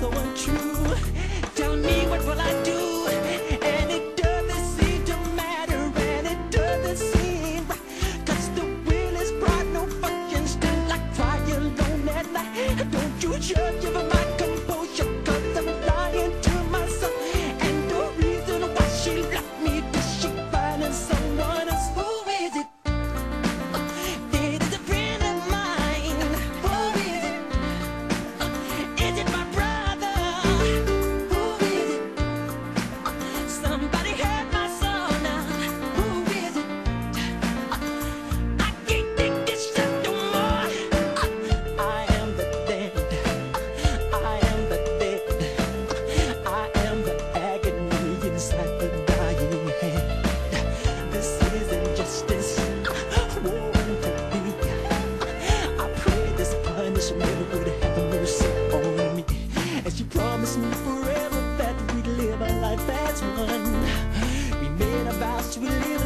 so untrue. Tell me what will I do? And it doesn't seem to matter, and it doesn't seem right. Cause the will is bright, no fucking still. I cry alone at night. Don't you judge your lesson forever that we'd live a life that's one. We made a vows to live.